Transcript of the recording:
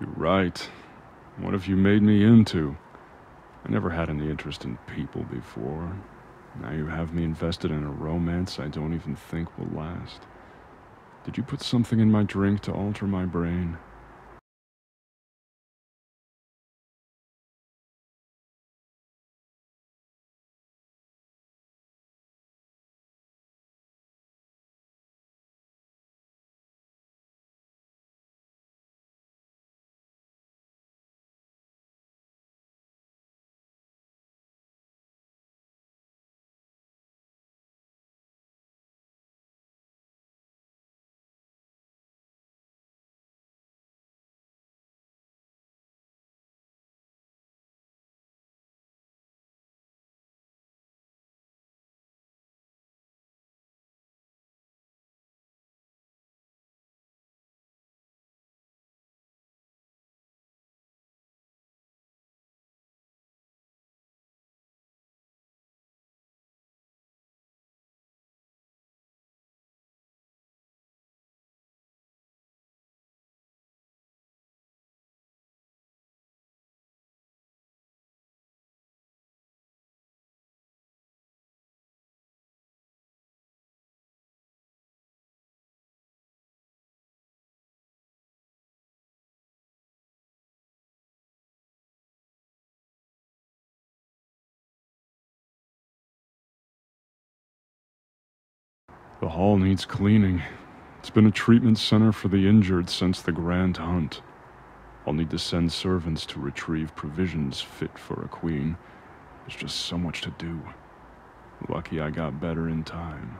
You're right. What have you made me into? I never had any interest in people before. Now you have me invested in a romance I don't even think will last. Did you put something in my drink to alter my brain? The hall needs cleaning. It's been a treatment center for the injured since the Grand Hunt. I'll need to send servants to retrieve provisions fit for a queen. There's just so much to do. Lucky I got better in time.